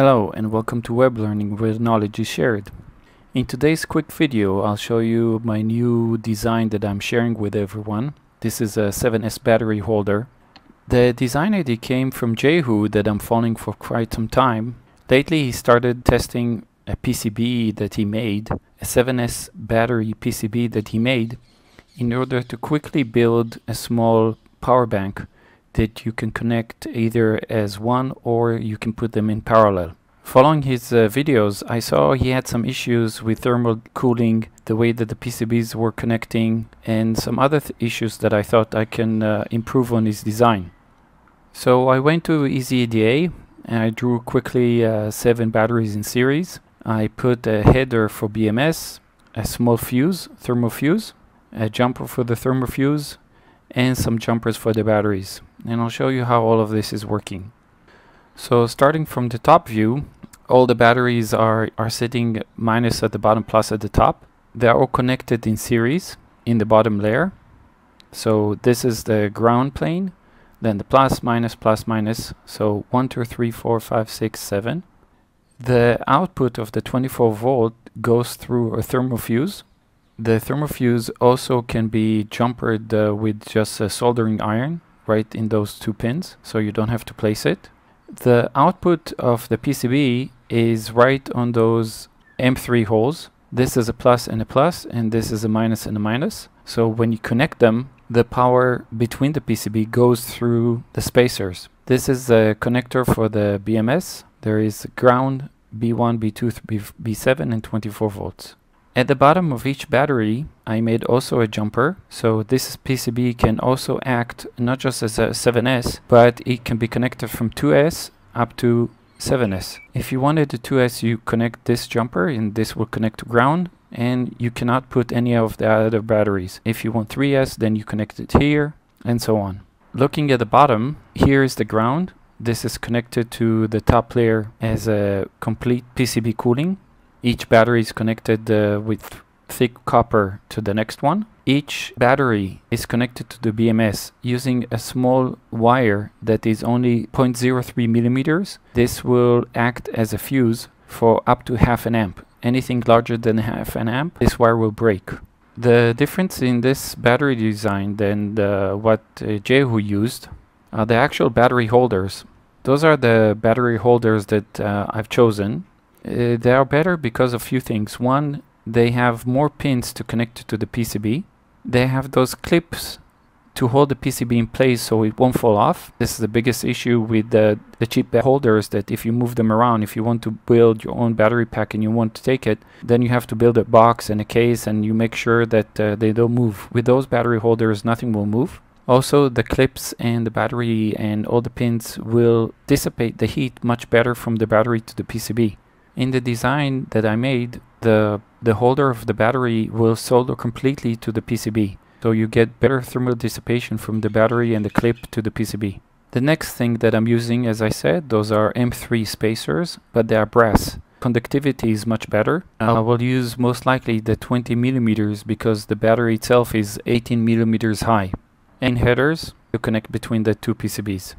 Hello and welcome to Web Learning where knowledge is shared. In today's quick video I'll show you my new design that I'm sharing with everyone. This is a 7S battery holder. The design idea came from Jehu that I'm following for quite some time. Lately he started testing a PCB that he made, a 7S battery PCB that he made in order to quickly build a small power bank that you can connect either as one or you can put them in parallel. Following his uh, videos, I saw he had some issues with thermal cooling, the way that the PCBs were connecting, and some other th issues that I thought I can uh, improve on his design. So I went to EasyEDA and I drew quickly uh, seven batteries in series. I put a header for BMS, a small fuse, thermal fuse, a jumper for the thermal fuse, and some jumpers for the batteries and I'll show you how all of this is working. So starting from the top view, all the batteries are, are sitting minus at the bottom plus at the top. They are all connected in series in the bottom layer. So this is the ground plane, then the plus, minus, plus, minus. So 1, 2, 3, 4, 5, 6, 7. The output of the 24 volt goes through a thermal fuse. The thermal fuse also can be jumpered uh, with just a soldering iron right in those two pins so you don't have to place it. The output of the PCB is right on those M3 holes. This is a plus and a plus and this is a minus and a minus. So when you connect them, the power between the PCB goes through the spacers. This is the connector for the BMS. There is ground B1, B2, B7 and 24 volts. At the bottom of each battery, I made also a jumper, so this PCB can also act not just as a 7S, but it can be connected from 2S up to 7S. If you wanted the 2S, you connect this jumper and this will connect to ground and you cannot put any of the other batteries. If you want 3S, then you connect it here and so on. Looking at the bottom, here is the ground. This is connected to the top layer as a complete PCB cooling each battery is connected uh, with thick copper to the next one. Each battery is connected to the BMS using a small wire that is only 0.03 millimeters. This will act as a fuse for up to half an amp. Anything larger than half an amp, this wire will break. The difference in this battery design than the, what uh, Jehu used are the actual battery holders. Those are the battery holders that uh, I've chosen uh, they are better because of a few things. One, they have more pins to connect to the PCB. They have those clips to hold the PCB in place so it won't fall off. This is the biggest issue with the, the cheap holders that if you move them around, if you want to build your own battery pack and you want to take it, then you have to build a box and a case and you make sure that uh, they don't move. With those battery holders, nothing will move. Also, the clips and the battery and all the pins will dissipate the heat much better from the battery to the PCB. In the design that I made, the, the holder of the battery will solder completely to the PCB. So you get better thermal dissipation from the battery and the clip to the PCB. The next thing that I'm using, as I said, those are M3 spacers, but they are brass. Conductivity is much better. I uh-huh. will use most likely the 20 millimeters because the battery itself is 18 millimeters high. And headers to connect between the two PCBs.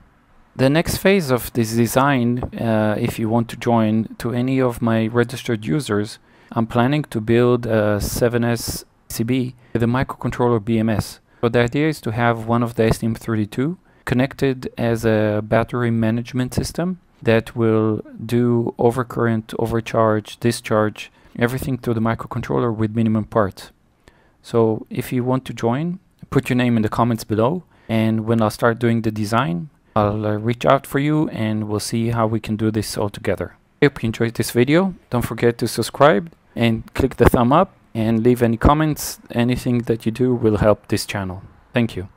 The next phase of this design, uh, if you want to join to any of my registered users, I'm planning to build a 7S PCB with a microcontroller BMS. So the idea is to have one of the STM32 connected as a battery management system that will do overcurrent, overcharge, discharge, everything to the microcontroller with minimum parts. So if you want to join, put your name in the comments below and when I'll start doing the design, I'll uh, reach out for you and we'll see how we can do this all together. I hope you enjoyed this video. Don't forget to subscribe and click the thumb up and leave any comments. Anything that you do will help this channel. Thank you.